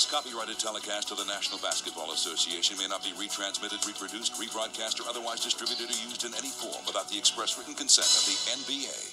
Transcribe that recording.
This copyrighted telecast of the National Basketball Association may not be retransmitted, reproduced, rebroadcast, or otherwise distributed or used in any form without the express written consent of the NBA.